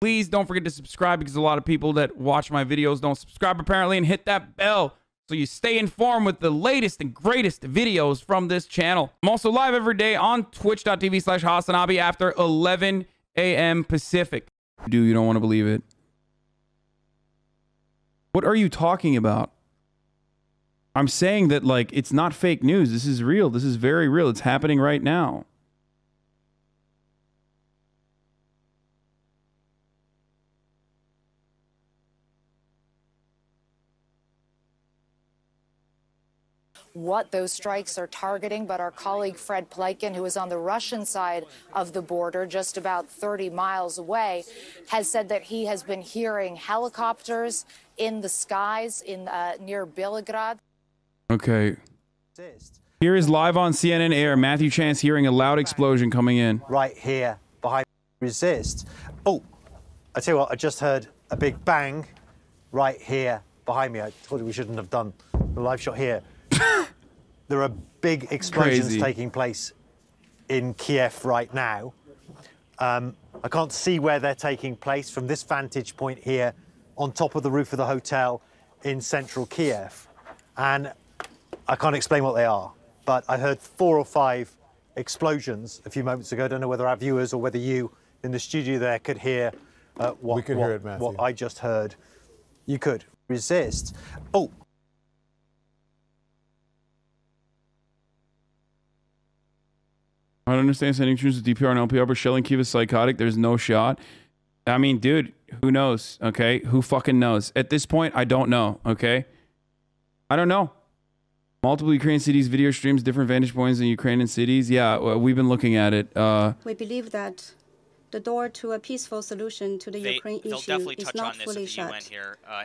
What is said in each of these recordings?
Please don't forget to subscribe because a lot of people that watch my videos don't subscribe apparently and hit that bell so you stay informed with the latest and greatest videos from this channel. I'm also live every day on twitch.tv slash Hasanabi after 11 a.m. Pacific. Dude, you don't want to believe it. What are you talking about? I'm saying that like it's not fake news. This is real. This is very real. It's happening right now. What those strikes are targeting, but our colleague Fred Pleitgen, who is on the Russian side of the border, just about 30 miles away, has said that he has been hearing helicopters in the skies in uh, near Belgorod. Okay. Here is live on CNN air. Matthew Chance hearing a loud explosion coming in. Right here behind resist. Oh, I tell you what, I just heard a big bang right here behind me. I told you we shouldn't have done the live shot here. there are big explosions Crazy. taking place in Kiev right now. Um, I can't see where they're taking place from this vantage point here on top of the roof of the hotel in central Kiev. And I can't explain what they are, but I heard four or five explosions a few moments ago. I don't know whether our viewers or whether you in the studio there could hear uh, what, We could what, hear it, Matthew. what I just heard. You could resist. Oh, I don't understand sending troops to DPR and LPR, but shelling Kiev is psychotic. There's no shot. I mean, dude, who knows? Okay. Who fucking knows? At this point, I don't know. Okay. I don't know. Multiple Ukrainian cities, video streams, different vantage points in Ukrainian cities. Yeah, we've been looking at it. Uh, We believe that the door to a peaceful solution to the They, Ukraine issue is not fully at the UN shut. here. Uh,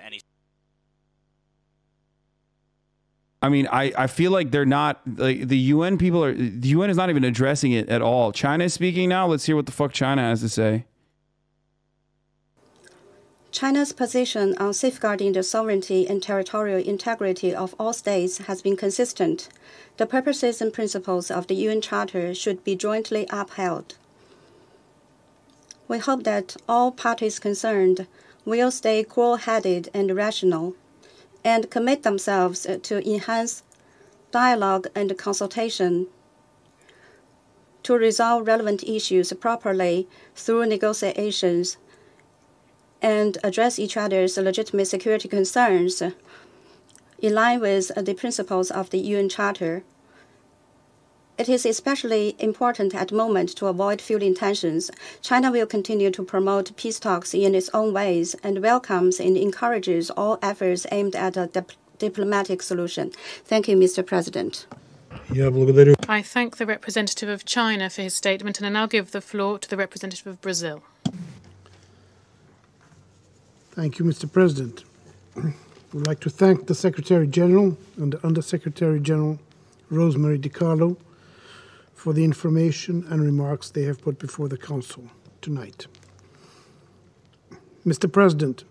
I mean, I, I feel like they're not like the UN people are the UN is not even addressing it at all. China is speaking now. Let's hear what the fuck China has to say. China's position on safeguarding the sovereignty and territorial integrity of all states has been consistent. The purposes and principles of the UN Charter should be jointly upheld. We hope that all parties concerned will stay cool headed and rational and commit themselves to enhance dialogue and consultation to resolve relevant issues properly through negotiations and address each other's legitimate security concerns in line with the principles of the UN Charter. It is especially important at the moment to avoid fueling tensions. China will continue to promote peace talks in its own ways and welcomes and encourages all efforts aimed at a dip diplomatic solution. Thank you, Mr. President. I thank the representative of China for his statement, and I now give the floor to the representative of Brazil. Thank you, Mr. President. I would like to thank the Secretary General and the Under Secretary General, Rosemary DiCarlo, for the information and remarks they have put before the Council tonight. Mr. President,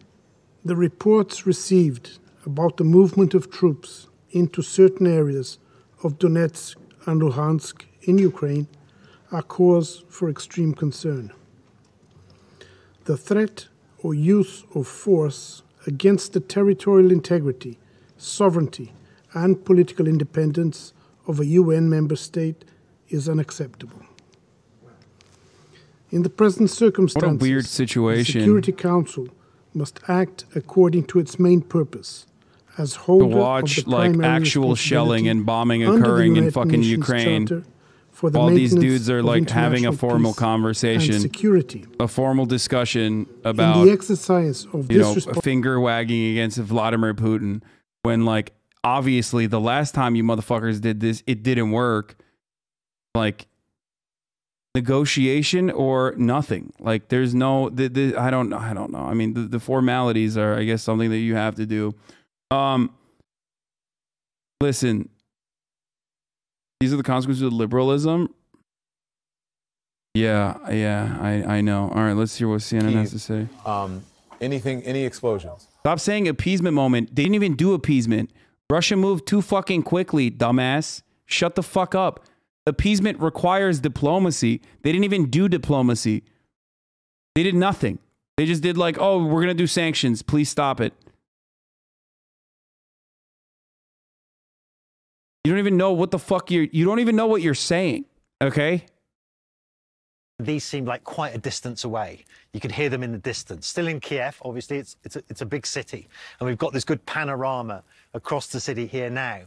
the reports received about the movement of troops into certain areas of Donetsk and Luhansk in Ukraine are cause for extreme concern. The threat or use of force against the territorial integrity, sovereignty, and political independence of a UN member state is unacceptable. In the present circumstances, a weird the situation. Security Council must act according to its main purpose as To holder watch of the like actual shelling and bombing occurring in fucking Nations Ukraine. The All these dudes are like having a formal conversation, security. a formal discussion In about the exercise of you know, finger wagging against Vladimir Putin when like obviously the last time you motherfuckers did this, it didn't work. Like negotiation or nothing. Like there's no the, the I don't know I don't know. I mean the, the formalities are I guess something that you have to do. Um listen. These are the consequences of liberalism. Yeah, yeah, I, I know. All right, let's hear what CNN has to say. Um, anything, any explosions? Stop saying appeasement moment. They didn't even do appeasement. Russia moved too fucking quickly, dumbass. Shut the fuck up. Appeasement requires diplomacy. They didn't even do diplomacy. They did nothing. They just did like, oh, we're gonna do sanctions. Please stop it. You don't even know what the fuck you're. You don't even know what you're saying. Okay. These seem like quite a distance away. You could hear them in the distance. Still in Kiev, obviously, it's, it's, a, it's a big city. And we've got this good panorama across the city here now.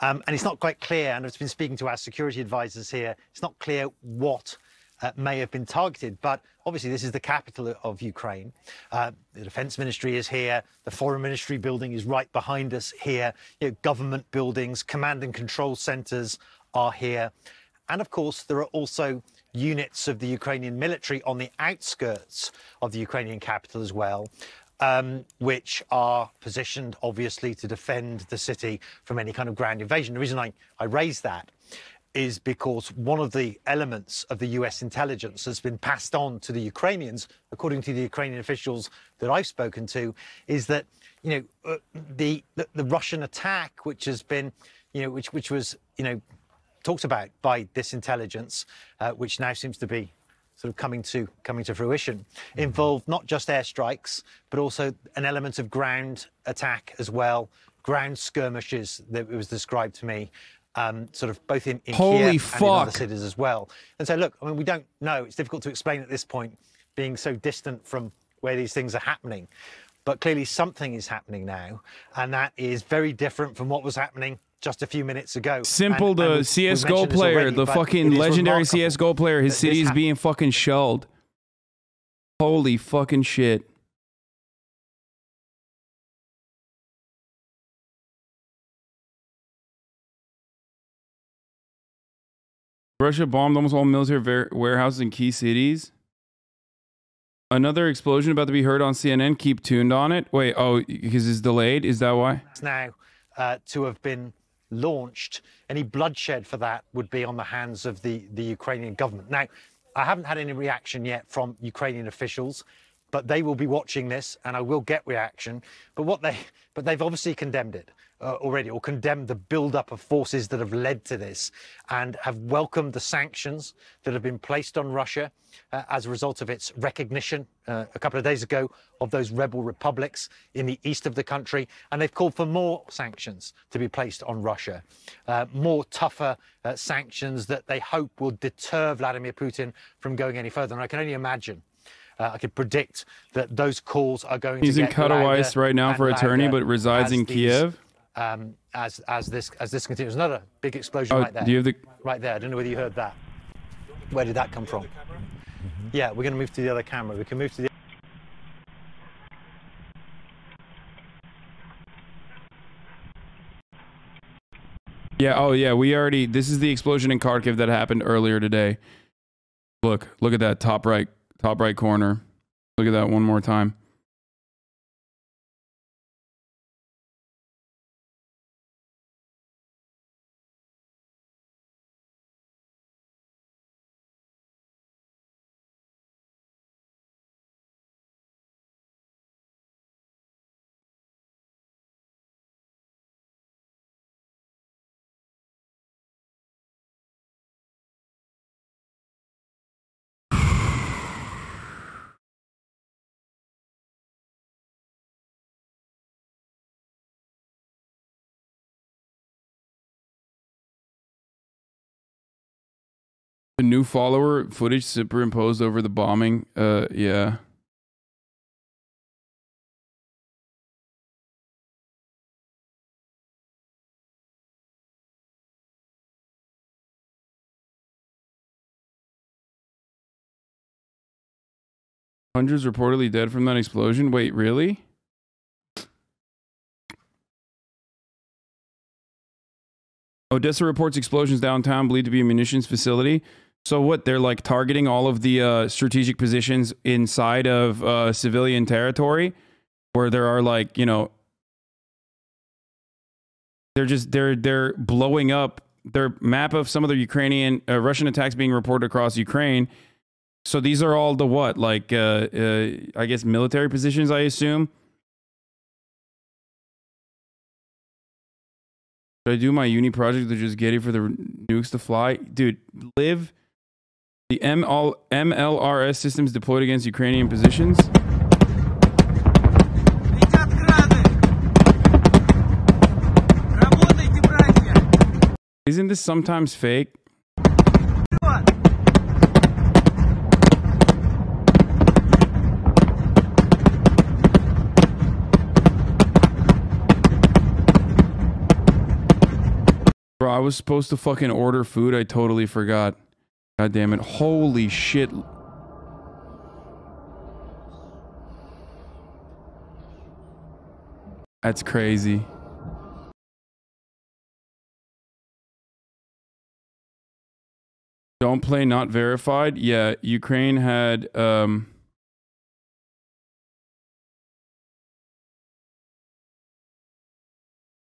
Um, and it's not quite clear, and I've been speaking to our security advisors here, it's not clear what uh, may have been targeted. But obviously, this is the capital of Ukraine. Uh, the defense ministry is here. The foreign ministry building is right behind us here. You know, government buildings, command and control centers are here. And of course, there are also units of the Ukrainian military on the outskirts of the Ukrainian capital as well, um, which are positioned obviously to defend the city from any kind of ground invasion. The reason I, I raise that is because one of the elements of the US intelligence that's been passed on to the Ukrainians, according to the Ukrainian officials that I've spoken to, is that you know uh, the, the, the Russian attack, which has been you know which which was you know talked about by this intelligence, uh, which now seems to be sort of coming to coming to fruition, mm-hmm. involved not just airstrikes but also an element of ground attack as well, ground skirmishes that it was described to me, um, sort of both in, in Holy Kiev fuck. and in other cities as well. And so, look, I mean, we don't know. It's difficult to explain at this point, being so distant from where these things are happening. But clearly, something is happening now, and that is very different from what was happening just a few minutes ago. Simple, and, the and CSGO player, already, the fucking legendary CSGO player, his city is being fucking shelled. Holy fucking shit. Russia bombed almost all military warehouses in key cities. Another explosion about to be heard on CNN. Keep tuned on it. Wait, oh, because it's delayed. Is that why? Now, uh, to have been launched, any bloodshed for that would be on the hands of the, the Ukrainian government. Now, I haven't had any reaction yet from Ukrainian officials, but they will be watching this, and I will get reaction. But what they, but they've obviously condemned it uh, already, or condemned the build-up of forces that have led to this, and have welcomed the sanctions that have been placed on Russia uh, as a result of its recognition uh, a couple of days ago of those rebel republics in the east of the country, and they've called for more sanctions to be placed on Russia, uh, more tougher uh, sanctions that they hope will deter Vladimir Putin from going any further. And I can only imagine uh, I could predict that those calls are going He's to in Katowice right now for attorney, but resides in Kiev. Um, as as this as this continues, another big explosion Oh, right there. do you have the? Right there. I don't know whether you heard that. Where did that come from? Mm-hmm. Yeah, we're going to move to the other camera. We can move to the. Yeah. Oh, yeah. We already. This is the explosion in Kharkiv that happened earlier today. Look. Look at that top right, top right corner. Look at that one more time. The new follower footage superimposed over the bombing. Uh, yeah. Hundreds reportedly dead from that explosion. Wait, really? Odessa reports explosions downtown believed to be a munitions facility. So what? They're like targeting all of the uh, strategic positions inside of uh, civilian territory, where there are like you know, they're just they're they're blowing up their map of some of the Ukrainian uh, Russian attacks being reported across Ukraine. So these are all the what? Like uh, uh, I guess military positions, I assume. Should I do my uni project to just get it for the nukes to fly? Dude, live the ML MLRS systems deployed against Ukrainian positions. Isn't this sometimes fake? Bro, I was supposed to fucking order food. I totally forgot. God damn it. Holy shit. That's crazy. Don't play not verified. Yeah, Ukraine had um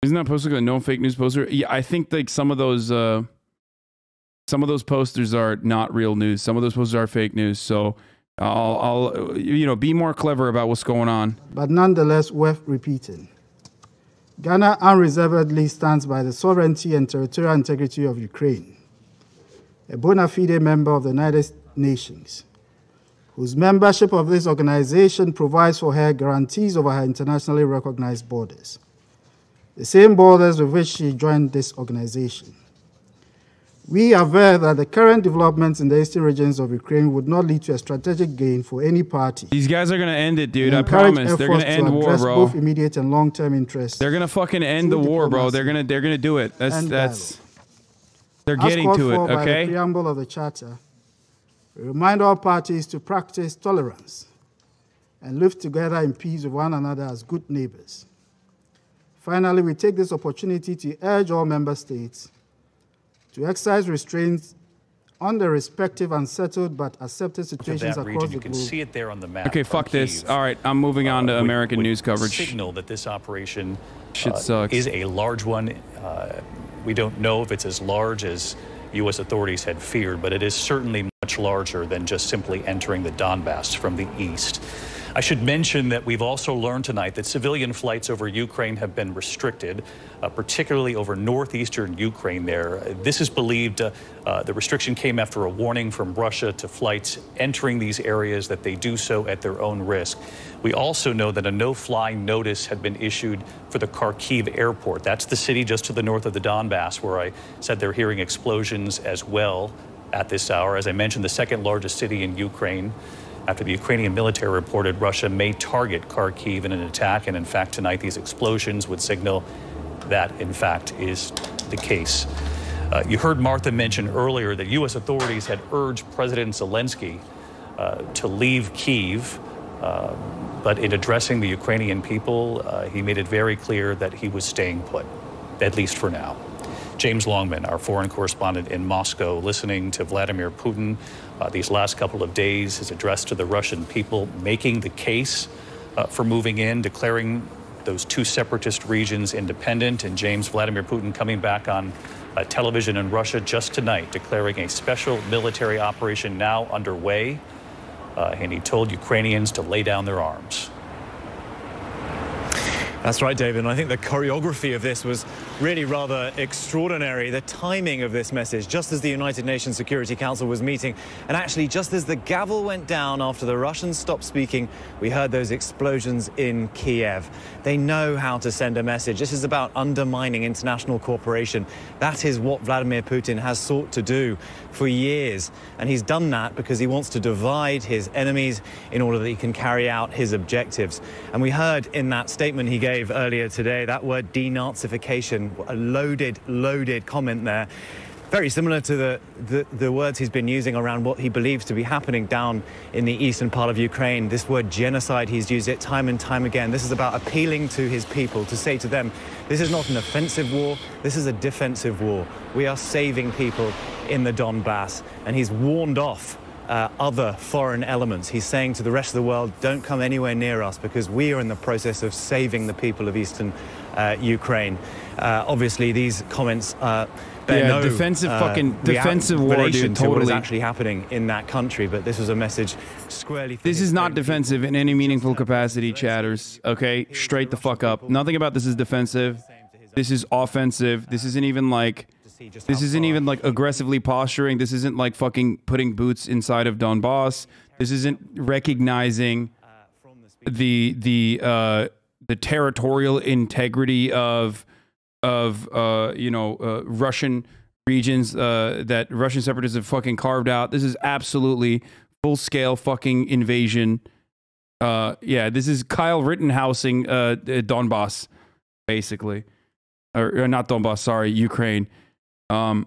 Isn't that posted like a no fake news poster? Yeah, I think like some of those uh some of those posters are not real news. Some of those posters are fake news. So I'll I'll you know, be more clever about what's going on. but nonetheless worth repeating. Ghana unreservedly stands by the sovereignty and territorial integrity of Ukraine, a bona fide member of the United Nations, whose membership of this organization provides for her guarantees over her internationally recognized borders, the same borders with which she joined this organization. We aver that the current developments in the eastern regions of Ukraine would not lead to a strategic gain for any party. These guys are gonna end it, dude. I promise. They're gonna efforts end to war, bro. both immediate and long-term interests. They're gonna fucking end the war, bro. They're gonna they're gonna do it. That's that's they're getting to it, for by the okay? preamble of the Charter, we remind all parties to practice tolerance and live together in peace with one another as good neighbors. Finally, we take this opportunity to urge all member states to exercise restraints on the respective unsettled but accepted of situations across region. the You can globe. see it there on the map. Okay, fuck this. Kyiv. All right, I'm moving on to uh, would- American would news coverage. Signal that this operation Shit uh, sucks. is a large one. Uh, we don't know if it's as large as U.S. authorities had feared, but it is certainly much larger than just simply entering the Donbass from the east. I should mention that we've also learned tonight that civilian flights over Ukraine have been restricted, uh, particularly over northeastern Ukraine there. This is believed uh, uh, the restriction came after a warning from Russia to flights entering these areas that they do so at their own risk. We also know that a no-fly notice had been issued for the Kharkiv airport. That's the city just to the north of the Donbass where I said they're hearing explosions as well at this hour. As I mentioned, the second largest city in Ukraine after the Ukrainian military reported Russia may target Kharkiv in an attack. And in fact, tonight these explosions would signal that, in fact, is the case. Uh, you heard Martha mention earlier that U.S. authorities had urged President Zelensky uh, to leave Kiev. Uh, but in addressing the Ukrainian people, uh, he made it very clear that he was staying put, at least for now. James Longman, our foreign correspondent in Moscow, listening to Vladimir Putin uh, these last couple of days, his address to the Russian people, making the case uh, for moving in, declaring those two separatist regions independent, and James Vladimir Putin coming back on uh, television in Russia just tonight, declaring a special military operation now underway. Uh, and he told Ukrainians to lay down their arms. That's right, David. And I think the choreography of this was really rather extraordinary. The timing of this message, just as the United Nations Security Council was meeting, and actually just as the gavel went down after the Russians stopped speaking, we heard those explosions in Kiev. They know how to send a message. This is about undermining international cooperation. That is what Vladimir Putin has sought to do for years. And he's done that because he wants to divide his enemies in order that he can carry out his objectives. And we heard in that statement he gave earlier today that word denazification, a loaded, loaded comment there. Very similar to the, the, the, words he's been using around what he believes to be happening down in the eastern part of Ukraine. This word genocide, he's used it time and time again. This is about appealing to his people to say to them, this is not an offensive war, this is a defensive war. We are saving people in the Donbass. And he's warned off uh, other foreign elements. He's saying to the rest of the world, don't come anywhere near us because we are in the process of saving the people of eastern uh, Ukraine. Uh, obviously, these comments uh, bear Yeah, no defensive uh, fucking- defensive war, dude, to what is totally. actually happening in that country. But this was a message squarely. This is not defensive in any meaningful capacity, chatters. Okay? Straight the fuck up. Nothing about this is defensive. This is offensive. This isn't even like this isn't even like aggressively posturing. This isn't like fucking putting boots inside of Donbass. This isn't recognizing the the uh the territorial integrity of of uh you know uh, Russian regions uh, that Russian separatists have fucking carved out. This is absolutely full scale fucking invasion. Uh, yeah, this is Kyle Rittenhousing uh, Donbass, basically, or, or not Donbass. Sorry, Ukraine. Um.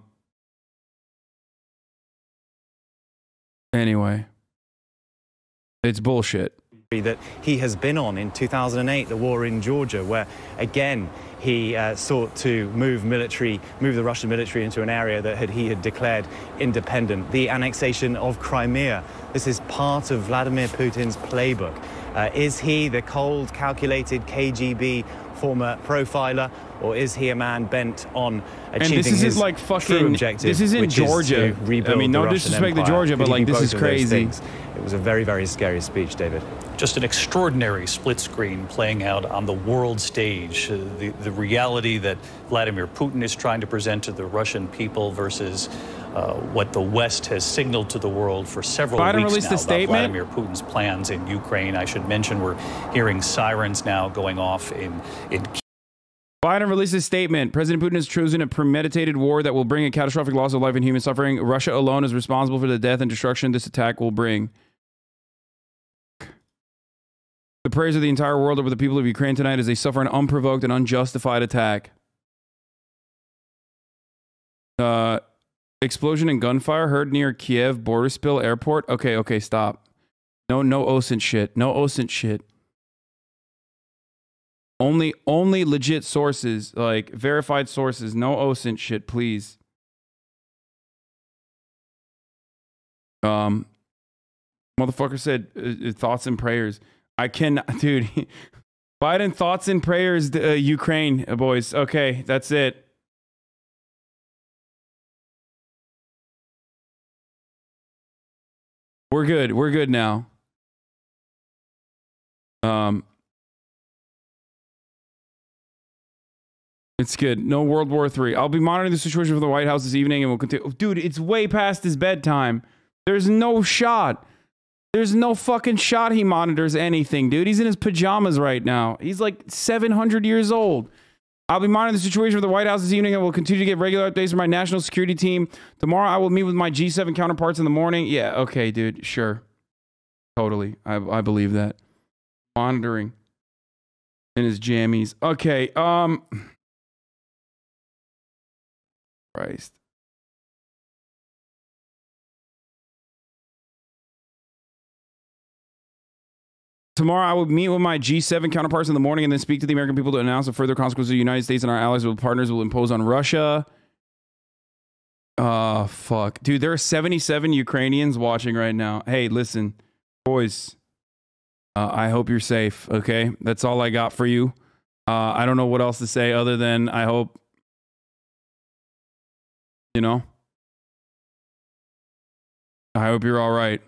Anyway, it's bullshit. that he has been on in 2008, the war in Georgia, where again he uh, sought to move military, move the Russian military into an area that had, he had declared independent. The annexation of Crimea. This is part of Vladimir Putin's playbook. Uh, is he the cold, calculated KGB former profiler, or is he a man bent on And achieving this isn't his like true fucking- objective? this isn't Georgia. Is I mean, no the Russian disrespect to Georgia, but, like, this both is crazy. things? It was a very, very scary speech, David. Just an extraordinary split screen playing out on the world stage. Uh, the, the reality that Vladimir Putin is trying to present to the Russian people versus uh, what the West has signaled to the world for several Biden weeks now a statement? about Vladimir Putin's plans in Ukraine. I should mention we're hearing sirens now going off in, in Biden released a statement. President Putin has chosen a premeditated war that will bring a catastrophic loss of life and human suffering. Russia alone is responsible for the death and destruction this attack will bring. The prayers of the entire world over the people of Ukraine tonight as they suffer an unprovoked and unjustified attack. Uh, explosion and gunfire heard near Kiev Boryspil Airport. Okay, okay, stop. No, no OSINT shit. No OSINT shit. Only only legit sources, like verified sources, no OSINT shit, please. Um motherfucker said uh, uh, thoughts and prayers. I can dude. Biden thoughts and prayers uh, Ukraine uh, boys. Okay, that's it. We're good. We're good now. Um It's good. No World War Three. I'll be monitoring the situation for the White House this evening, and we'll continue. Dude, it's way past his bedtime. There's no shot. There's no fucking shot he monitors anything, dude. He's in his pajamas right now. He's like 700 years old. I'll be monitoring the situation from the White House this evening, and will continue to get regular updates from my national security team. Tomorrow, I will meet with my G7 counterparts in the morning. Yeah, okay, dude. Sure. Totally. I, I believe that. Monitoring in his jammies. Okay. Um. Christ. Tomorrow, I will meet with my G7 counterparts in the morning and then speak to the American people to announce the further consequences the United States and our allies with partners will impose on Russia. Oh, fuck. Dude, there are 77 Ukrainians watching right now. Hey, listen, boys, uh, I hope you're safe, okay? That's all I got for you. Uh, I don't know what else to say other than I hope you know i hope you're all right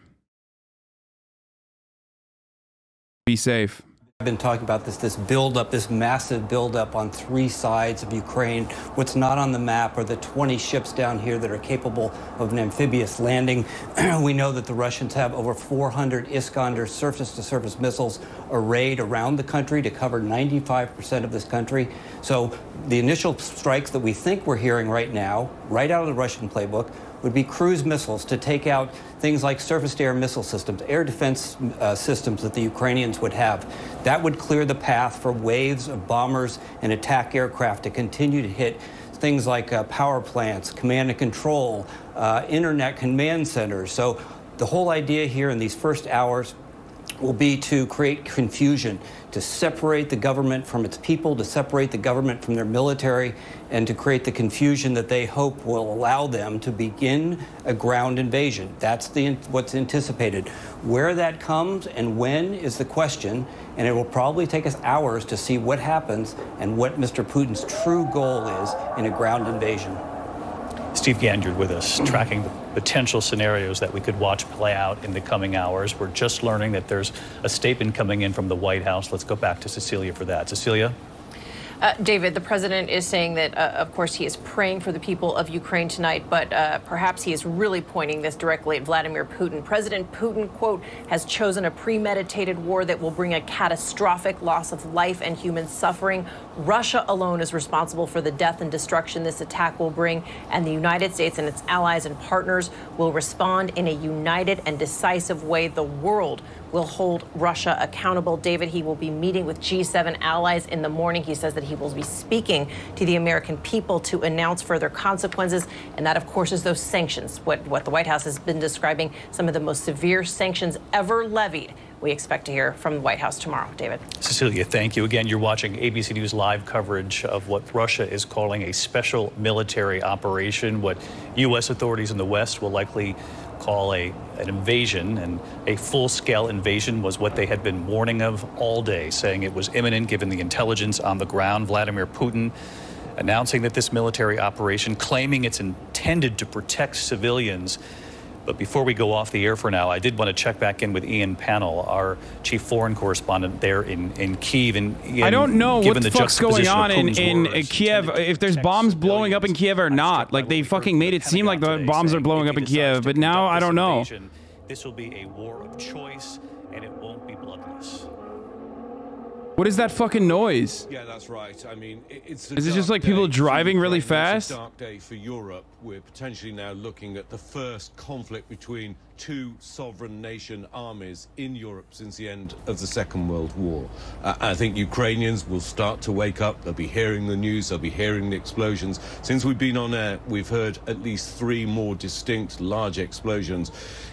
be safe I've been talking about this, this buildup, this massive buildup on three sides of Ukraine. What's not on the map are the 20 ships down here that are capable of an amphibious landing. we know that the Russians have over 400 Iskander surface-to-surface missiles arrayed around the country to cover 95% of this country. So the initial strikes that we think we're hearing right now, right out of the Russian playbook, would be cruise missiles to take out things like surface-to-air missile systems, air defense uh, systems that the Ukrainians would have. That would clear the path for waves of bombers and attack aircraft to continue to hit things like uh, power plants, command and control, uh, internet command centers. So the whole idea here in these first hours will be to create confusion, to separate the government from its people, to separate the government from their military, and to create the confusion that they hope will allow them to begin a ground invasion. That's the, what's anticipated. Where that comes and when is the question, and it will probably take us hours to see what happens and what Mr. Putin's true goal is in a ground invasion. Steve Ganyard with us, tracking the potential scenarios that we could watch play out in the coming hours. We're just learning that there's a statement coming in from the White House. Let's go back to Cecilia for that. Cecilia? Uh, David, the president is saying that, uh, of course, he is praying for the people of Ukraine tonight, but uh, perhaps he is really pointing this directly at Vladimir Putin. President Putin, quote, has chosen a premeditated war that will bring a catastrophic loss of life and human suffering. Russia alone is responsible for the death and destruction this attack will bring, and the United States and its allies and partners will respond in a united and decisive way. The world will hold Russia accountable. David, he will be meeting with G7 allies in the morning. He says that he will be speaking to the American people to announce further consequences. And that, of course, is those sanctions, what, what the White House has been describing some of the most severe sanctions ever levied. We expect to hear from the White House tomorrow. David. Cecilia, thank you. Again, you're watching ABC News live coverage of what Russia is calling a special military operation, what U.S. authorities in the West will likely call a, an invasion, and a full-scale invasion was what they had been warning of all day, saying it was imminent given the intelligence on the ground. Vladimir Putin announcing that this military operation, claiming it's intended to protect civilians, but before we go off the air for now, I did want to check back in with Ian Pannell, our chief foreign correspondent there in, in Kiev. And Ian, I don't know what the, the fuck's going on in, in uh, words, Kiev. Uh, if there's bombs blowing up in Kiev or not, like they fucking made it seem like the bombs are blowing up in Kiev, but now I don't know. This will be a war of choice, and it won't be bloodless. What is that fucking noise? Yeah, that's right. I mean, it's. Is it just like people driving really fast? It's a dark day for Europe. We're potentially now looking at the first conflict between two sovereign nation armies in Europe since the end of the Second World War. Uh, I think Ukrainians will start to wake up. They'll be hearing the news. They'll be hearing the explosions. Since we've been on air, we've heard at least three more distinct large explosions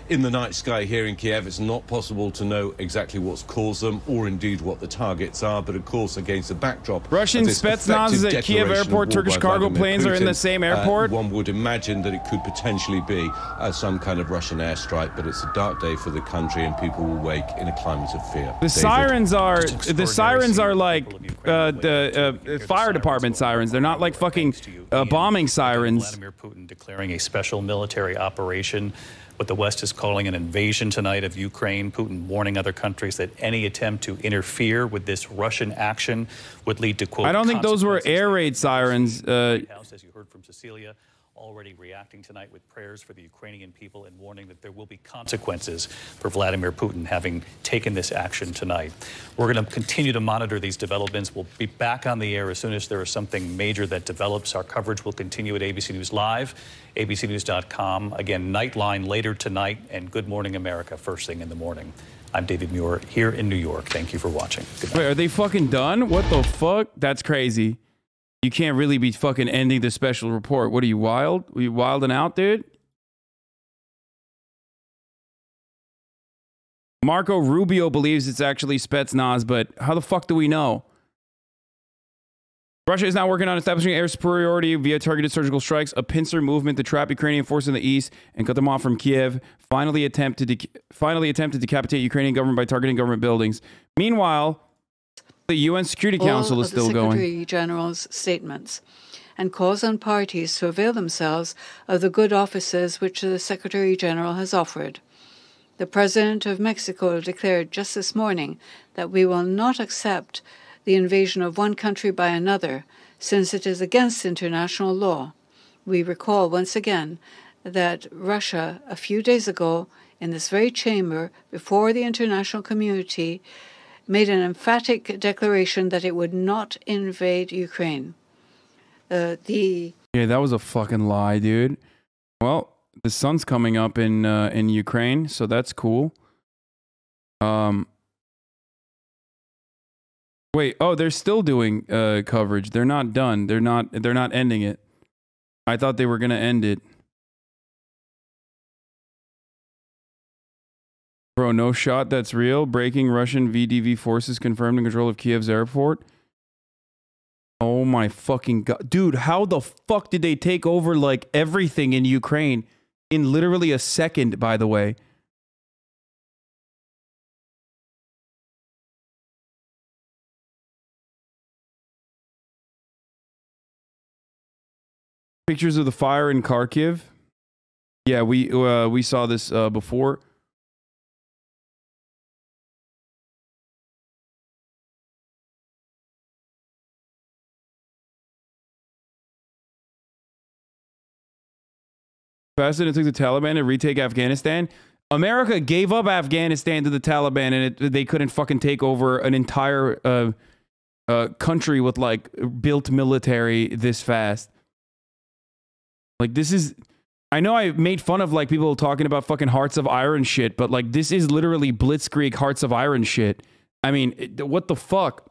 in the night sky here in Kiev. It's not possible to know exactly what's caused them or indeed what the targets are, but of course, against the backdrop. Russian Spetsnaz at Kiev airport, Turkish cargo planes Putin, are in the same airport. Uh, one would imagine that it could potentially be uh, some kind of Russian airstrike, but it's a dark day for the country and people will wake in a climate of fear. The David? sirens are the sirens are like uh, the uh, fire department sirens. They're not like fucking uh, bombing sirens. Vladimir Putin declaring a special military operation what the West is calling an invasion tonight of Ukraine. Putin warning other countries that any attempt to interfere with this Russian action would lead to quote. I don't think those were air raid sirens. Uh, as you heard from Cecilia, already reacting tonight with prayers for the Ukrainian people and warning that there will be consequences for Vladimir Putin having taken this action tonight. We're going to continue to monitor these developments. We'll be back on the air as soon as there is something major that develops. Our coverage will continue at ABC News Live, abcnews.com. Again, Nightline later tonight, and Good Morning America first thing in the morning. I'm David Muir here in New York. Thank you for watching. Wait, are they fucking done? What the fuck? That's crazy. You can't really be fucking ending the special report. What are you wild? Are you wilding out, dude? Marco Rubio believes it's actually Spetsnaz, but how the fuck do we know? Russia is now working on establishing air superiority via targeted surgical strikes, a pincer movement to trap Ukrainian forces in the east and cut them off from Kiev. Finally, attempt to finally attempted to decapitate Ukrainian government by targeting government buildings. Meanwhile, the UN Security Council all is of the still going. Secretary General's statements and calls on parties to avail themselves of the good offices which the Secretary General has offered. The President of Mexico declared just this morning that we will not accept the invasion of one country by another, since it is against international law. We recall once again that Russia, a few days ago, in this very chamber, before the international community, made an emphatic declaration that it would not invade Ukraine. Uh, the Yeah, that was a fucking lie, dude. Well, the sun's coming up in uh, in Ukraine, so that's cool. Um. Wait, oh, they're still doing uh, coverage. They're not done. They're not. They're not ending it. I thought they were gonna end it. Bro, no shot. That's real. Breaking Russian VDV forces confirmed in control of Kiev's airport. Oh my fucking god. Dude, how the fuck did they take over like everything in Ukraine in literally a second, by the way? Pictures of the fire in Kharkiv. Yeah, we uh, we saw this uh, before. It took the Taliban to retake Afghanistan. America gave up Afghanistan to the Taliban, and it, they couldn't fucking take over an entire uh, uh, country with like built military this fast. Like this is. I know I made fun of like people talking about fucking Hearts of Iron shit, but like this is literally Blitzkrieg Hearts of Iron shit. I mean, what the fuck?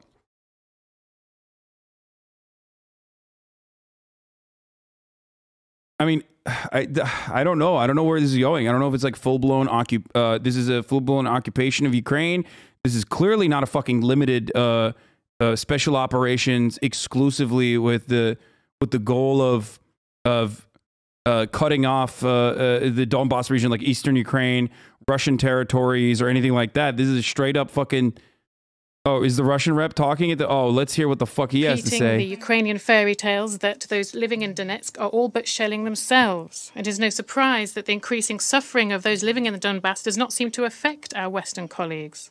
I mean, I, I don't know. I don't know where this is going. I don't know if it's like full blown occup. Uh, this is a full blown occupation of Ukraine. This is clearly not a fucking limited uh, uh, special operations exclusively with the with the goal of of uh, cutting off uh, uh, the Donbass region, like eastern Ukraine, Russian territories, or anything like that. This is a straight up fucking. Oh, is the Russian rep talking at the? Oh, let's hear what the fuck he has to say. the Ukrainian fairy tales that those living in Donetsk are all but shelling themselves. It is no surprise that the increasing suffering of those living in the Donbass does not seem to affect our Western colleagues.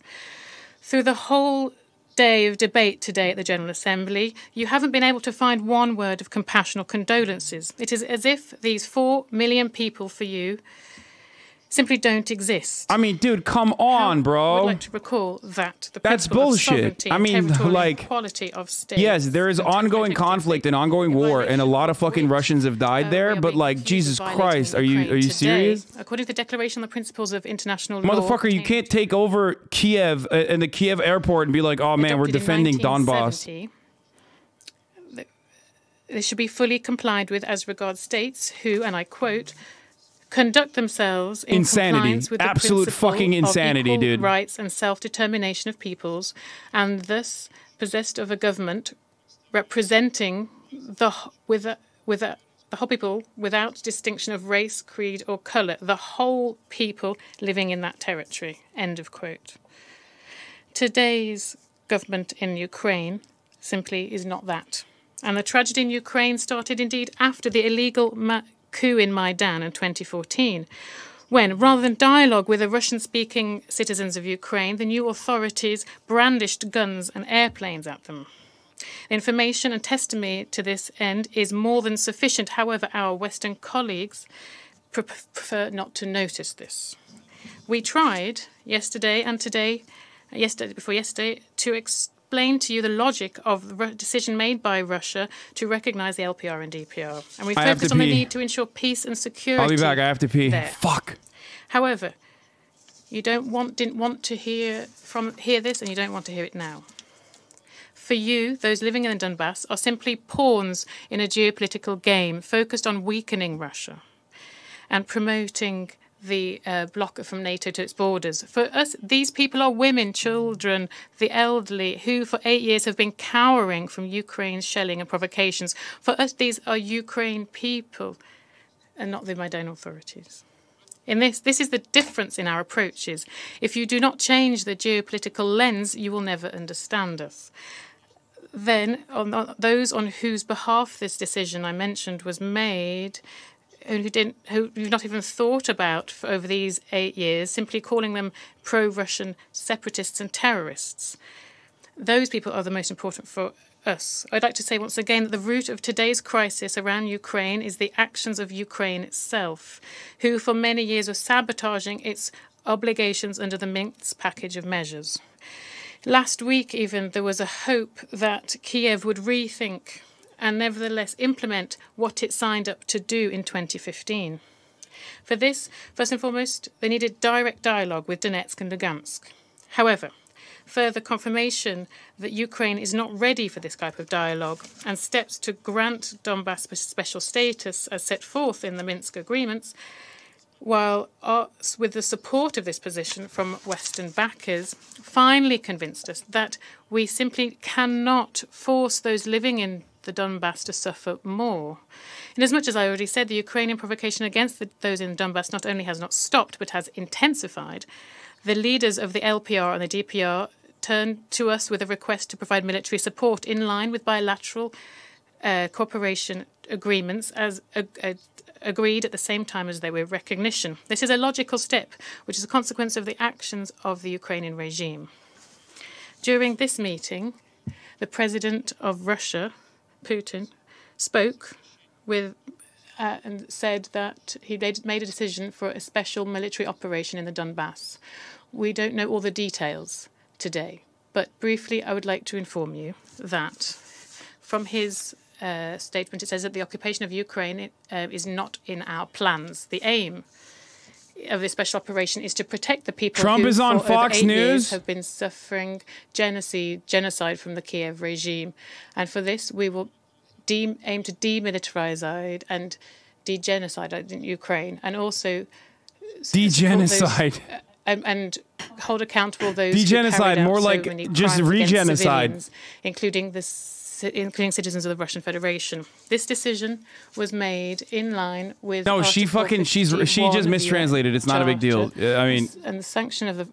Through the whole day of debate today at the General Assembly, you haven't been able to find one word of compassion or condolences. It is as if these four million people for you simply don't exist. I mean, dude, come on, I bro. would like to recall that the That's bullshit. I mean, like- quality of states. Yes, there is ongoing conflict and ongoing war, and a lot of fucking Russians have died there. But like, Jesus Christ, are you are you Today, serious? According to the Declaration on the Principles of International Law, Motherfucker, you can't take over Kiev uh, and the Kiev airport and be like, "Oh man, we're defending Donbass." 1970, th- They should be fully complied with as regards states who, and I quote, conduct themselves in Insanity. compliance with the Absolute fucking insanity, dude. rights and self-determination of peoples, and thus possessed of a government representing the with a, with a, the whole people without distinction of race, creed, or color, the whole people living in that territory. End of quote. Today's government in Ukraine simply is not that. And the tragedy in Ukraine started indeed after the illegal ma- coup in Maidan in 2014, when, rather than dialogue with the Russian speaking citizens of Ukraine, the new authorities brandished guns and airplanes at them. The information and testimony to this end is more than sufficient. However, our Western colleagues pre- prefer not to notice this. We tried yesterday and today, yesterday before yesterday, to explain to you the logic of the decision made by Russia to recognise the LPR and DPR, and we focused on the need to ensure peace and security. I'll be back. I have to pee. there. Fuck. However, you don't want didn't want to hear from hear this, and you don't want to hear it now. For you, those living in the Donbass are simply pawns in a geopolitical game focused on weakening Russia and promoting the uh, from NATO to its borders. For us, these people are women, children, the elderly, who for eight years have been cowering from Ukraine's shelling and provocations. For us, these are Ukraine people and not the Maidan authorities. In this, this is the difference in our approaches. If you do not change the geopolitical lens, you will never understand us. Then, on those on whose behalf this decision I mentioned was made, and who didn't, who you've not even thought about for over these eight years, simply calling them pro-Russian separatists and terrorists. Those people are the most important for us. I'd like to say once again that the root of today's crisis around Ukraine is the actions of Ukraine itself, who for many years was sabotaging its obligations under the Minsk package of measures. Last week, even, there was a hope that Kiev would rethink and nevertheless implement what it signed up to do in 2015. For this, first and foremost, they needed direct dialogue with Donetsk and Lugansk. However, further confirmation that Ukraine is not ready for this type of dialogue and steps to grant Donbass special status as set forth in the Minsk agreements, while with the support of this position from Western backers, finally convinced us that we simply cannot force those living in the Donbass to suffer more. Inasmuch as I already said, the Ukrainian provocation against the, those in Donbass not only has not stopped but has intensified, the leaders of the LPR and the DPR turned to us with a request to provide military support in line with bilateral uh, cooperation agreements as agreed at the same time as they were recognition. This is a logical step, which is a consequence of the actions of the Ukrainian regime. During this meeting, the president of Russia, Putin, spoke with uh, and said that he made, a decision for a special military operation in the Donbass. We don't know all the details today, but briefly, I would like to inform you that from his uh, statement, it says that the occupation of Ukraine uh, is not in our plans. The aim of this special operation is to protect the people Trump who is on for Fox News? have been suffering genocide, genocide from the Kiev regime, and for this we will de- aim to demilitarize and degenocide in Ukraine, and also s- support those- Degenocide. uh, and, and hold accountable those who Degenocide, more so like many just regenocide. including the ci- including citizens of the Russian Federation. This decision was made in line with No, she fucking she's she just mistranslated. It's not a big deal. I mean, and the sanction of the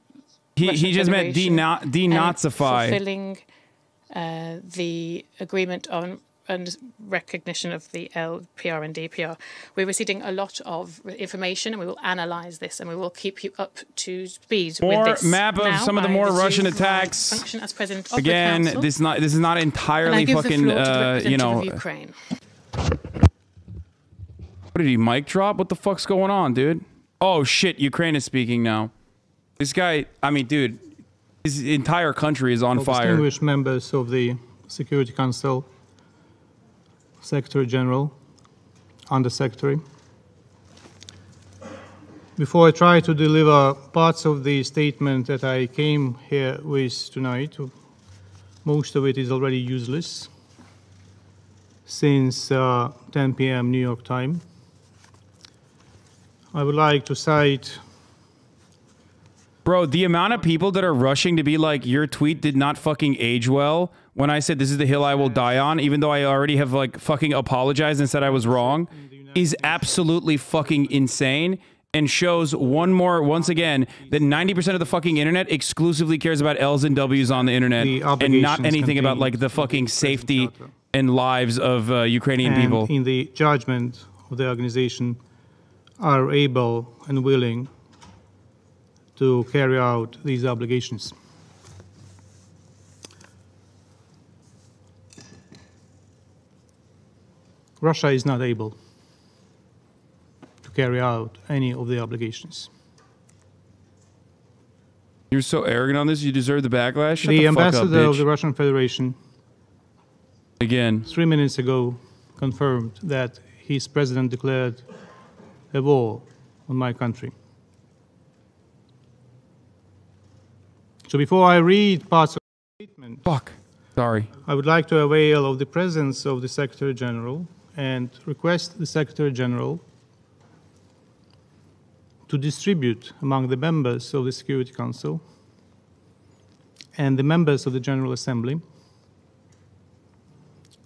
he Russian he just meant Federation and denazify. fulfilling uh, the agreement on and recognition of the LPR and DPR. We're receiving a lot of information, and we will analyse this, and we will keep you up to speed More with this. map of Now, some of the more resume Russian attacks. Function as president of Again, the this is not this is not entirely fucking the floor to the uh, you know. Ukraine. What did he mic drop? What the fuck's going on, dude? Oh shit, Ukraine is speaking now. This guy, I mean, dude, his entire country is on fire. Distinguished members of the Security Council, Secretary General, Under Secretary. Before I try to deliver parts of the statement that I came here with tonight, most of it is already useless since uh, 10 p.m. New York time. I would like to cite Bro, the amount of people that are rushing to be like, your tweet did not fucking age well when I said this is the hill I will die on, even though I already have like fucking apologized and said I was wrong, is absolutely fucking insane and shows one more, once again, that 90% of the fucking internet exclusively cares about L's and W's on the internet and not anything about like the fucking safety and lives of uh, Ukrainian and people. in the judgment of the organization are able and willing to carry out these obligations. Russia is not able to carry out any of the obligations. You're so arrogant on this, you deserve the backlash. Shut the, the, fuck up, ambassador of the Russian Federation Again. three minutes ago confirmed that his president declared a war on my country. So before I read parts of the statement, fuck, sorry, I would like to avail of the presence of the Secretary General and request the Secretary General to distribute among the members of the Security Council and the members of the General Assembly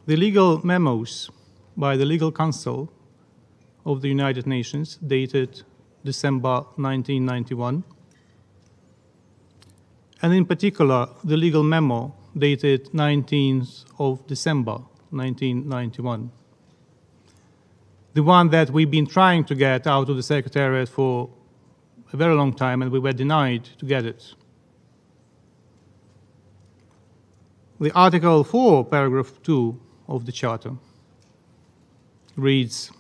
the legal memos by the Legal Counsel of the United Nations dated December 1991, and in particular the legal memo dated 19th of December 1991. The one that we've been trying to get out of the Secretariat for a very long time and we were denied to get it. The Article 4, paragraph 2 of the Charter reads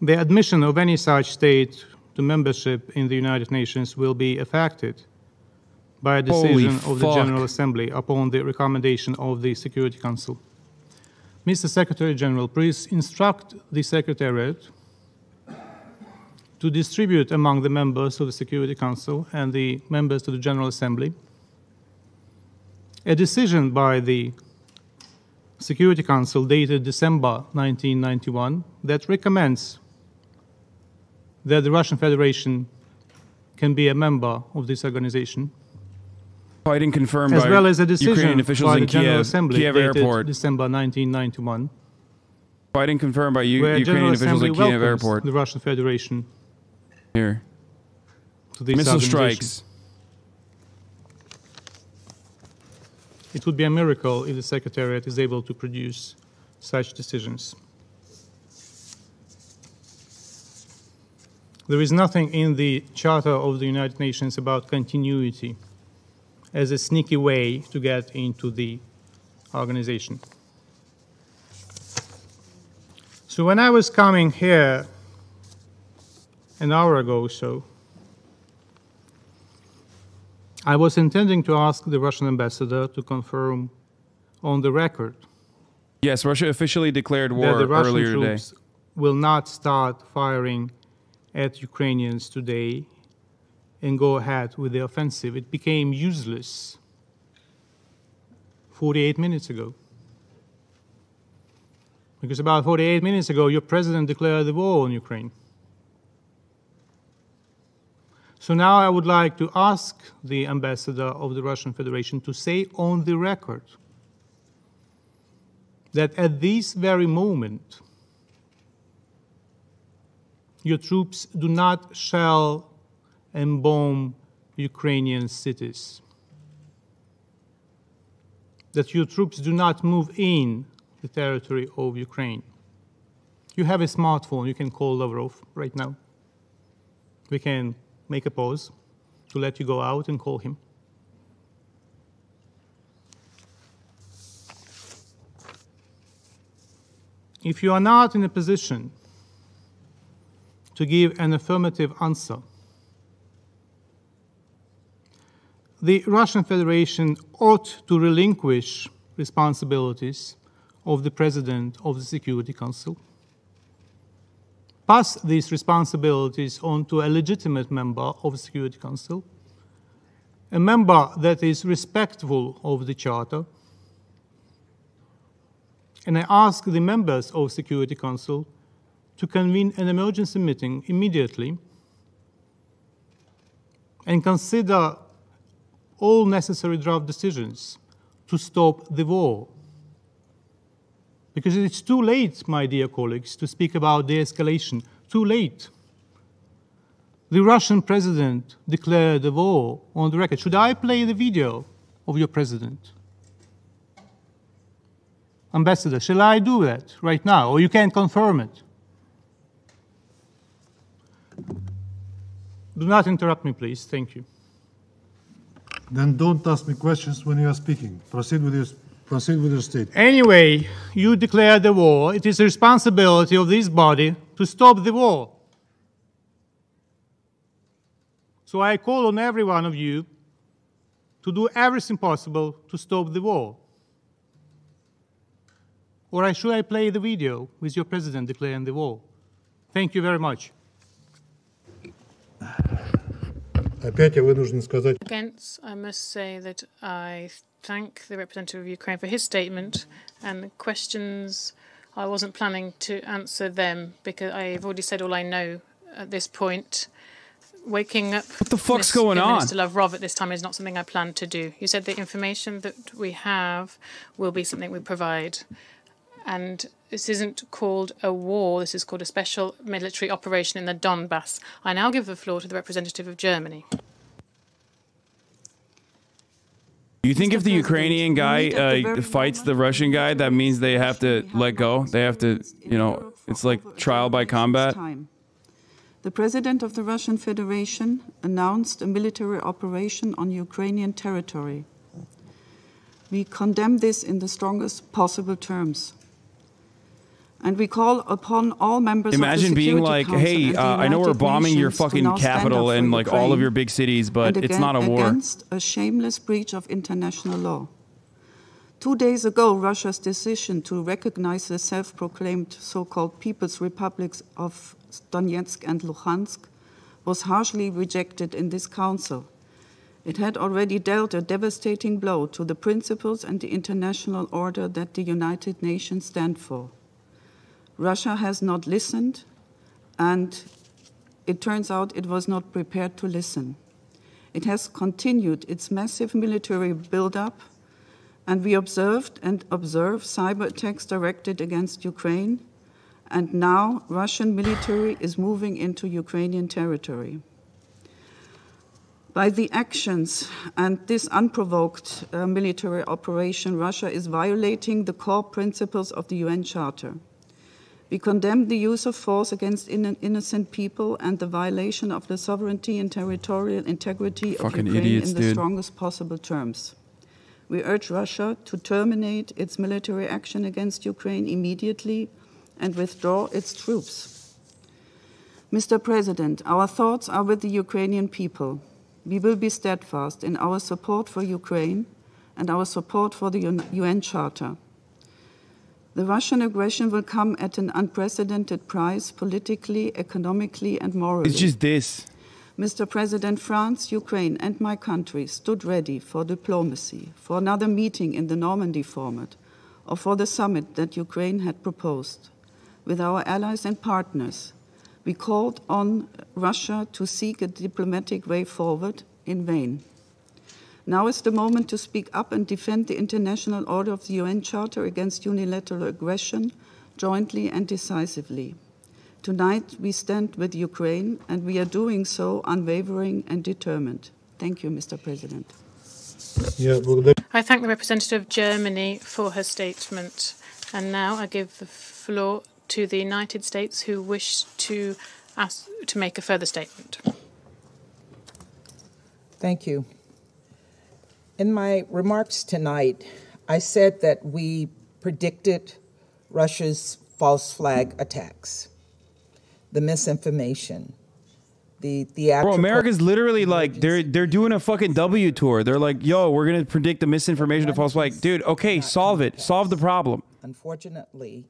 The admission of any such state to membership in the United Nations will be affected by a Holy decision of the. General Assembly upon the recommendation of the Security Council. Mr. Secretary General, please instruct the Secretariat to distribute among the members of the Security Council and the members of the General Assembly a decision by the Security Council dated December 1991 that recommends that the Russian Federation can be a member of this organization, Fighting confirmed as by well as a decision Ukrainian officials by in General Kiev, Assembly Kiev airport. December 1991, Fighting confirmed by U- Ukrainian General officials Assembly in Kiev airport. the Russian Federation Here. Missile strikes. It would be a miracle if the Secretariat is able to produce such decisions. There is nothing in the Charter of the United Nations about continuity as a sneaky way to get into the organization. So when I was coming here an hour ago or so, I was intending to ask the Russian ambassador to confirm on the record Yes, Russia officially declared war that the Russian earlier today. troops will not start firing at Ukrainians today and go ahead with the offensive. It became useless 48 minutes ago. Because about 48 minutes ago, your president declared the war on Ukraine. So now I would like to ask the ambassador of the Russian Federation to say on the record that at this very moment, your troops do not shell and bomb Ukrainian cities. That your troops do not move in the territory of Ukraine. You have a smartphone, you can call Lavrov right now. We can make a pause to let you go out and call him. If you are not in a position to give an affirmative answer, the Russian Federation ought to relinquish responsibilities of the President of the Security Council, pass these responsibilities on to a legitimate member of the Security Council, a member that is respectful of the Charter, and I ask the members of the Security Council to convene an emergency meeting immediately and consider all necessary draft decisions to stop the war. Because it's too late, my dear colleagues, to speak about de escalation. Too late. The Russian president declared the war on the record. Should I play the video of your president? Ambassador, shall I do that right now, or you can confirm it? Do not interrupt me, please. Thank you. Then don't ask me questions when you are speaking. Proceed with your, proceed with your statement. Anyway, you declared the war. It is the responsibility of this body to stop the war. So I call on every one of you to do everything possible to stop the war. Or should I play the video with your president declaring the war? Thank you very much. Опять я вынужден сказать, Against, I must say that I thank the representative of Ukraine for his statement and the questions. I wasn't planning to answer them because I've already said all I know at this point. Waking up What the fuck's going on? Minister Lavrov at this time is not something I plan to do. You said the information that we have will be something we provide. And this isn't called a war, this is called a special military operation in the Donbass. I now give the floor to the representative of Germany. You think if the Ukrainian guy uh, fights the Russian guy, that means they have to let go? They have to, you know, it's like trial by combat? The President of the Russian Federation announced a military operation on Ukrainian territory. We condemn this in the strongest possible terms. And we call upon all members of the Imagine being like, Council hey, uh, I know we're bombing your Nations fucking now stand up capital and like all of Ukraine your big cities, but and it's not a war. Against a shameless breach of international law. Two days ago, Russia's decision to recognize the self proclaimed so called People's Republics of Donetsk and Luhansk was harshly rejected in this Council. It had already dealt a devastating blow to the principles and the international order that the United Nations stand for. Russia has not listened, and it turns out it was not prepared to listen. It has continued its massive military buildup, and we observed and observe cyber attacks directed against Ukraine, and now Russian military is moving into Ukrainian territory. By the actions and this unprovoked uh, military operation, Russia is violating the core principles of the UN Charter. We condemn the use of force against inno- innocent people and the violation of the sovereignty and territorial integrity Fucking of Ukraine idiots, in the dude. strongest possible terms. We urge Russia to terminate its military action against Ukraine immediately and withdraw its troops. Mr. President, our thoughts are with the Ukrainian people. We will be steadfast in our support for Ukraine and our support for the UN Charter. The Russian aggression will come at an unprecedented price politically, economically, and morally. It's just this. Mr. President, France, Ukraine, and my country stood ready for diplomacy, for another meeting in the Normandy format, or for the summit that Ukraine had proposed. With our allies and partners, we called on Russia to seek a diplomatic way forward in vain. Now is the moment to speak up and defend the international order of the UN Charter against unilateral aggression jointly and decisively. Tonight we stand with Ukraine and we are doing so unwavering and determined. Thank you, Mr. President. I thank the representative of Germany for her statement. And now I give the floor to the United States who wish to ask to make a further statement. Thank you. In my remarks tonight, I said that we predicted Russia's false flag attacks, the misinformation, the theatrical. Bro, America's literally like they're they're doing a fucking W tour. They're like, yo, we're gonna predict the misinformation of false flag. Dude, okay, solve it. Solve the problem. Unfortunately,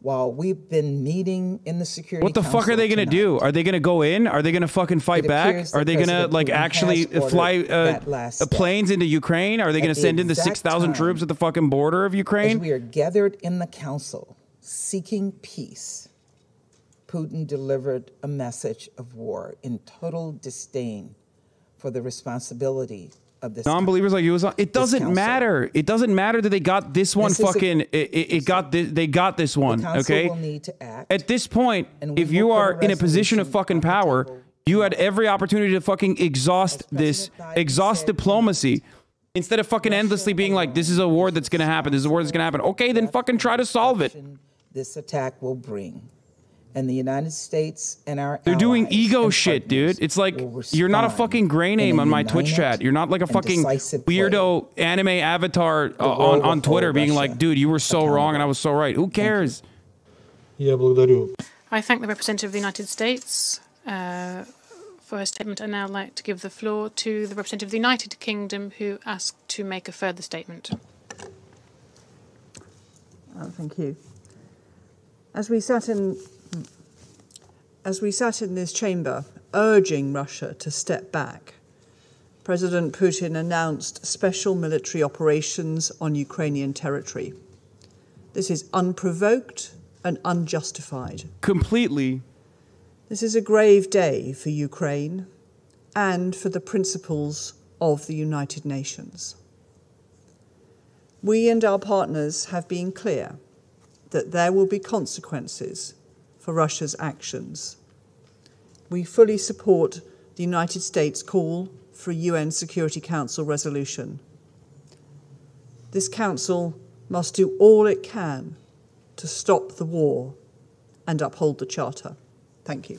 while we've been meeting in the security. What the fuck are they gonna do? Are they gonna go in? Are they gonna fucking fight back? Are they gonna like Putin actually fly uh, last uh, planes into Ukraine? Are they gonna send in the six thousand troops at the fucking border of As Ukraine? we are gathered in the council seeking peace, Putin delivered a message of war in total disdain for the responsibility of this. Non-believers like you was on. It doesn't matter. It doesn't matter that they got this one This is a- fucking. it, it, it got this, they got this one. okay. will need to act. At this point, if you will put a are in a position of fucking power, you had every opportunity to fucking exhaust this, exhaust diplomacy. Instead of fucking endlessly being like, this is a war that's gonna happen, this is a war that's gonna happen. Okay, then fucking try to solve it. this attack will bring And the United States and our They're doing allies ego and shit, dude. It's like you're not a respond fucking gray in a name on my Twitch united chat. You're not like a and fucking decisive way. weirdo anime avatar uh, role on, will on Twitter hold being Russia like, dude, you were so wrong and I was so right. Who cares? Я благодарю. I thank the representative of the United States uh, for her statement and now like to give the floor to the representative of the United Kingdom who asked to make a further statement. Uh, thank you. As we sat in, as we sat in this chamber, urging Russia to step back, President Putin announced special military operations on Ukrainian territory. This is unprovoked and unjustified. Completely. This is a grave day for Ukraine and for the principles of the United Nations. We and our partners have been clear that there will be consequences for Russia's actions. We fully support the United States call for a UN Security Council resolution. This council must do all it can to stop the war and uphold the Charter. Thank you.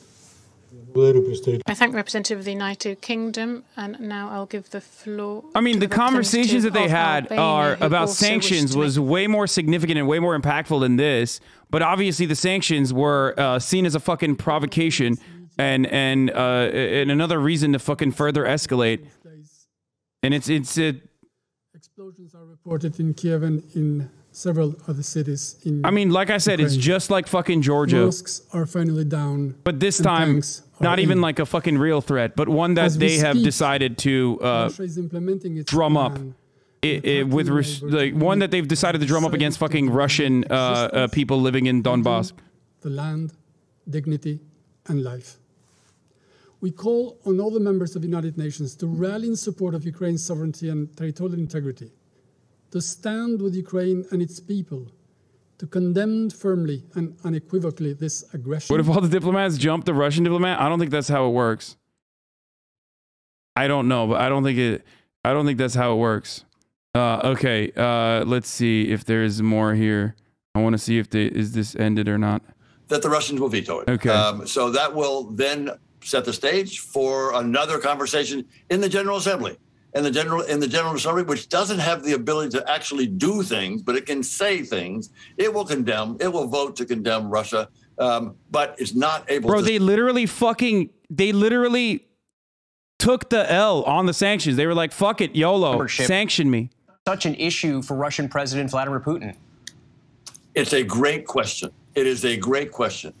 I thank representative of the United Kingdom, and now I'll give the floor. I mean, the, the conversations that they had Albania, are about sanctions was way more significant and way more impactful than this. But obviously, the sanctions were uh, seen as a fucking provocation and and uh, and another reason to fucking further escalate. And it's it's it. Explosions are reported in Kiev and in several other cities. In I mean, like I said, it's just like fucking Georgia. Mosques are finally down. But this time, not even in. like a fucking real threat, but one that As they have speak, decided to uh, is implementing its drum up. It, it, with res- like one that they've decided to drum up against fucking Russian uh, uh, people living in Donbass. the land, dignity, and life. We call on all the members of the United Nations to rally in support of Ukraine's sovereignty and territorial integrity, to stand with Ukraine and its people, to condemn firmly and unequivocally this aggression. What if all the diplomats jump the Russian diplomat? I don't think that's how it works. I don't know, but I don't think it. I don't think that's how it works. Uh, okay, uh, let's see if there's more here. I want to see if they, is this ended or not. that the Russians will veto it. Okay. Um, so that will then set the stage for another conversation in the General Assembly. And the general in the General Assembly, which doesn't have the ability to actually do things, but it can say things. It will condemn. It will vote to condemn Russia, um, but it's not able. Bro, to they literally fucking they literally took the L on the sanctions. They were like, "Fuck it, YOLO, Membership. sanction me." Such an issue for Russian President Vladimir Putin. It's a great question. It is a great question.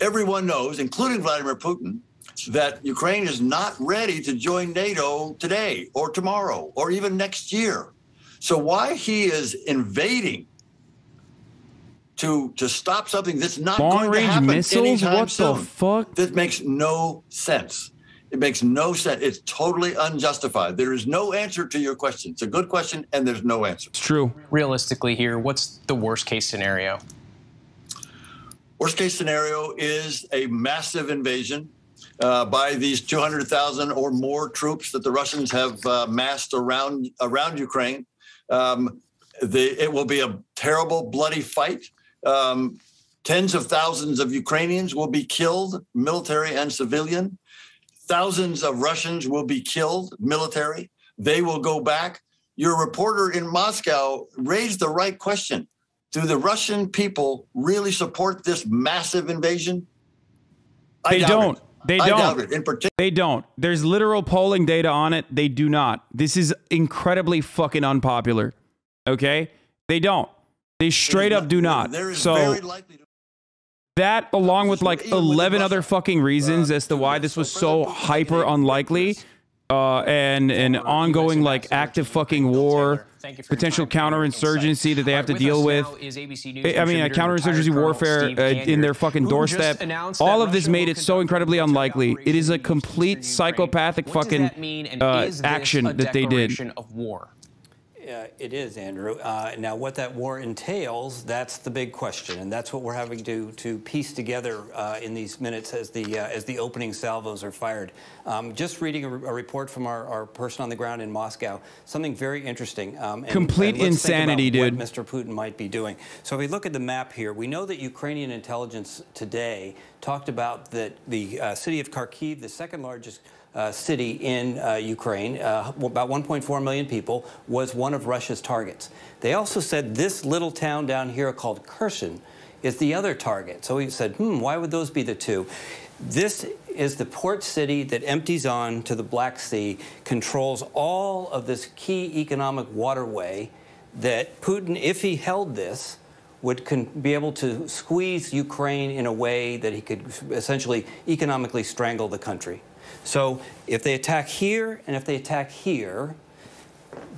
Everyone knows, including Vladimir Putin, that Ukraine is not ready to join NATO today or tomorrow or even next year. So why he is invading to to stop something that's not going to Long-range happen missiles? anytime What the fuck? This makes no sense. It makes no sense. It's totally unjustified. There is no answer to your question. It's a good question, and there's no answer. It's true. Realistically, here, what's the worst case scenario? Worst case scenario is a massive invasion uh, by these 200,000 or more troops that the Russians have uh, massed around around Ukraine. Um, the, it will be a terrible, bloody fight. Um, tens of thousands of Ukrainians will be killed, military and civilian. Thousands of Russians will be killed, military. They will go back. Your reporter in Moscow raised the right question. Do the Russian people really support this massive invasion? I They don't. it. They don't. In particular, They don't. There's literal polling data on it. They do not. This is incredibly fucking unpopular. Okay? They don't. They straight up do not. there is So very likely to that along with like 11 other fucking reasons as to why this was so hyper unlikely uh, and an ongoing like active fucking war potential counterinsurgency that they have to deal with is ABC News I mean, a counterinsurgency warfare uh, in their fucking doorstep. All of this made it so incredibly unlikely. It is a complete psychopathic fucking that mean, and uh, action that they did. of war? Uh, it is, Andrew. Uh, now, what that war entails, that's the big question, and that's what we're having to, to piece together uh, in these minutes as the, uh, as the opening salvos are fired. Um, just reading a, a report from our, our person on the ground in Moscow, something very interesting. Um, and- Complete and let's think about insanity, dude. What Mr. Putin might be doing. So if we look at the map here, we know that Ukrainian intelligence today talked about that the uh, city of Kharkiv, the second largest uh, city in uh, Ukraine, uh, about 1.4 million people, was one of Russia's targets. They also said this little town down here called Kherson is the other target. So he said, hmm, why would those be the two? This is the port city that empties on to the Black Sea, controls all of this key economic waterway that Putin, if he held this, would be able to squeeze Ukraine in a way that he could essentially economically strangle the country. So if they attack here and if they attack here,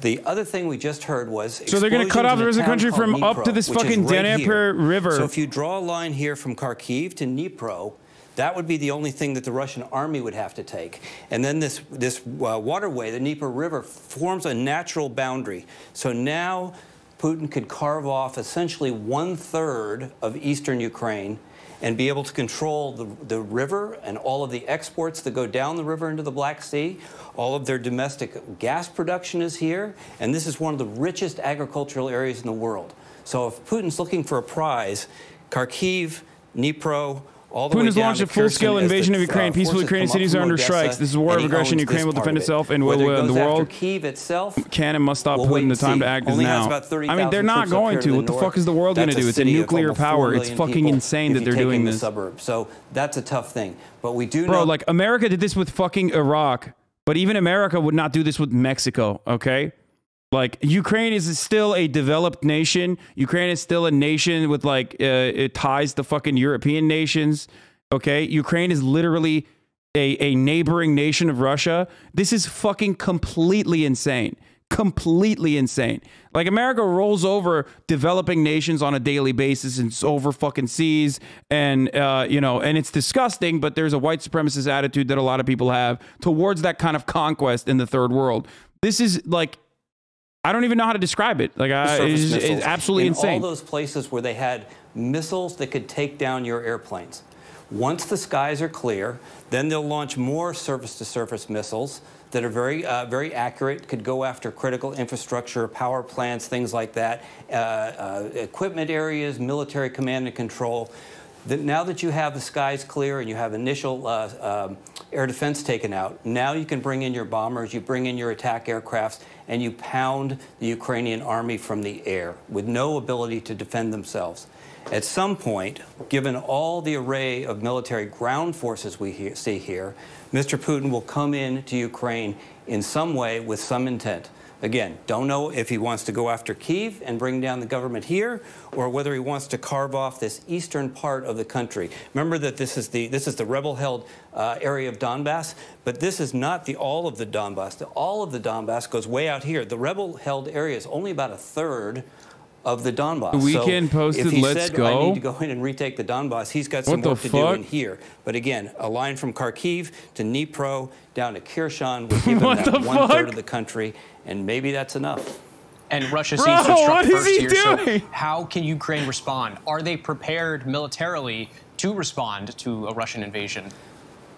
the other thing we just heard was So they're gonna cut off the rest of the country from up to this fucking right Dnieper. River. So if you draw a line here from Kharkiv to Dnipro, that would be the only thing that the Russian army would have to take. And then this, this uh, waterway, the Dnieper River, forms a natural boundary. So now Putin could carve off essentially one third of eastern Ukraine and be able to control the, the river and all of the exports that go down the river into the Black Sea. All of their domestic gas production is here, and this is one of the richest agricultural areas in the world. So if Putin's looking for a prize, Kharkiv, Dnipro, all the Putin has launched a full-scale the, invasion of uh, Ukraine. Peaceful Ukrainian cities are under Odessa, strikes. This is a war of aggression. Ukraine will defend it. itself and will win. The goes after world Kyiv itself can and must stop We'll Putin. The time see. to act is Only has now. I mean, they're not going to. What the fuck is the world going to do? It's a nuclear power. It's fucking insane that they're doing the this. suburbs. So that's a tough thing. But we do Bro, like America did this with fucking Iraq, but even America would not do this with Mexico, okay? Like Ukraine is still a developed nation. Ukraine is still a nation with like uh, it ties to fucking European nations, okay? Ukraine is literally a, a neighboring nation of Russia. This is fucking completely insane. Completely insane. Like America rolls over developing nations on a daily basis and it's over fucking seas and uh, you know, and it's disgusting, but there's a white supremacist attitude that a lot of people have towards that kind of conquest in the third world. This is like I don't even know how to describe it. Like I, it's, it's absolutely in insane. all those places where they had missiles that could take down your airplanes. Once the skies are clear, then they'll launch more surface-to-surface missiles that are very, uh, very accurate, could go after critical infrastructure, power plants, things like that, uh, uh, equipment areas, military command and control. That now that you have the skies clear and you have initial uh, um, air defense taken out. Now you can bring in your bombers, you bring in your attack aircrafts, and you pound the Ukrainian army from the air with no ability to defend themselves. At some point, given all the array of military ground forces we he- see here, Mr. Putin will come in to Ukraine in some way with some intent. Again, don't know if he wants to go after Kiev and bring down the government here, or whether he wants to carve off this eastern part of the country. Remember that this is the this is the rebel-held uh, area of Donbass, but this is not the all of the Donbass. The, all of the Donbass goes way out here. The rebel-held area is only about a third of the Donbass. The weekend so posted, if he "Let's said, I need to go in and retake the Donbass, he's got some What work to do in here. But again, a line from Kharkiv to Dnipro down to Kherson would give him that the one third fuck? of the country, and maybe that's enough. And Russia Bro, seems to have struck first he here. So how can Ukraine respond? Are they prepared militarily to respond to a Russian invasion?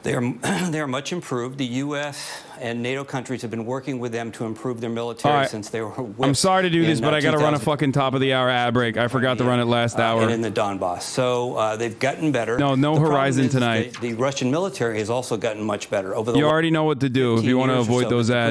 They are, they are much improved. The U.S. and NATO countries have been working with them to improve their military right. since they were. I'm sorry to do this, but uh, I got to run a fucking top of the hour ad break. I forgot to run it last uh, hour. and in the Donbass. So uh, they've gotten better. No, no The Horizon tonight. The, the Russian military has also gotten much better over the You already know what to do if you want to avoid so those ads.